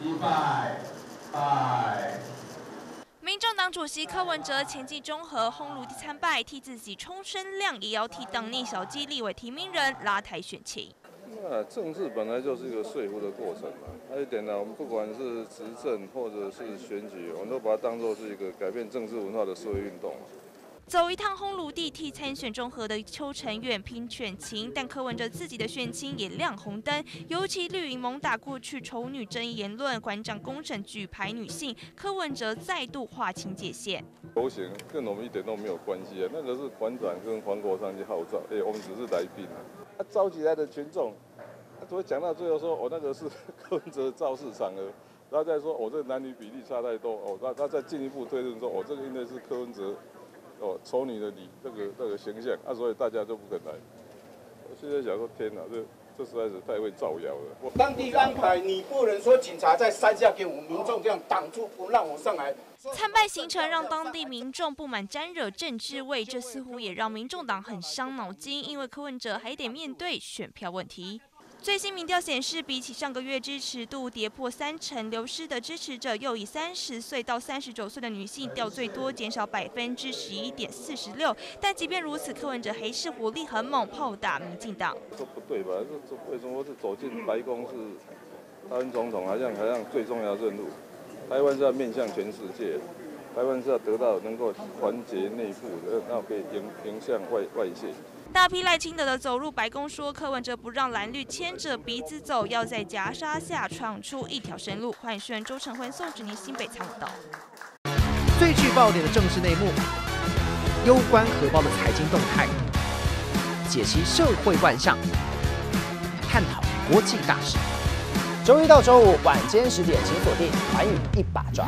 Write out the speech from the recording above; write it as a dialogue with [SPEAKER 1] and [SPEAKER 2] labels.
[SPEAKER 1] 一拜拜。
[SPEAKER 2] 民众党主席柯文哲前进中和烘炉地参拜，替自己冲声量，也要替党内小鸡立委提名人拉台选情。
[SPEAKER 3] 那政治本来就是一个说服的过程嘛。还有一点呢，我们不管是执政或者是选举，我们都把它当做是一个改变政治文化的社会运动。
[SPEAKER 2] 走一趟烘炉地替参选中和的邱成远拼选情，但柯文哲自己的选情也亮红灯，尤其绿营猛打过去丑女争议言论，馆长公审举牌女性，柯文哲再度划清界限。
[SPEAKER 3] 游行跟我们一点都没有关系啊，那个是馆长跟黄国昌去号召，哎，我们只是来宾啊。他召集来的群众，他只会讲到最后说，我那个是柯文哲造势场合，然后再说我这个男女比例差太多，哦，那他再进一步推论说，我这个应该是柯文哲。哦，丑女的你这个这个形象啊，所以大家都不肯来。我现在想说，天哪，这这实在是太会造谣了。
[SPEAKER 4] 我当地安排，你不能说警察在山下给我们民众这样挡住，不让我上来。
[SPEAKER 2] 参拜行程让当地民众不满，沾惹政治味，这似乎也让民众党很伤脑筋，因为柯文哲还得面对选票问题。最新民调显示，比起上个月支持度跌破三成，流失的支持者又以三十岁到三十九岁的女性掉最多，减少百分之十一点四十六。但即便如此，柯文哲还是火力很猛，炮打民进党。
[SPEAKER 3] 说不对吧？这这为什么是走进白宫是台湾总统，好像好像最重要的任务？台湾是要面向全世界，台湾是要得到能够团结内部的，然后可以迎迎向外外界。
[SPEAKER 2] 大批赖清德的走入白宫，说柯文哲不让蓝绿牵着鼻子走，要在夹杀下闯出一条生路。欢迎收看周成辉、宋志宁新北参报道。
[SPEAKER 5] 最具爆点的政治内幕，攸关荷包的财经动态，解析社会万象，探讨国际大事。周一到周五晚间十点，请锁定《寰宇一把抓》。